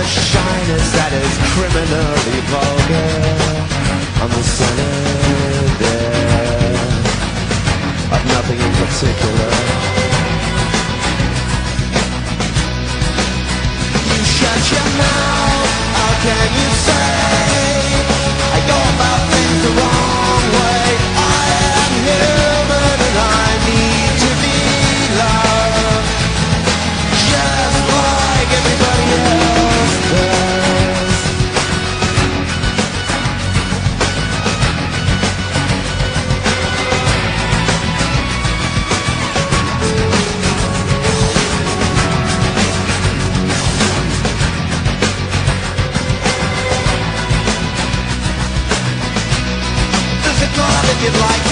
a shyness that is criminally vulgar I'm the center there. Of nothing in particular. like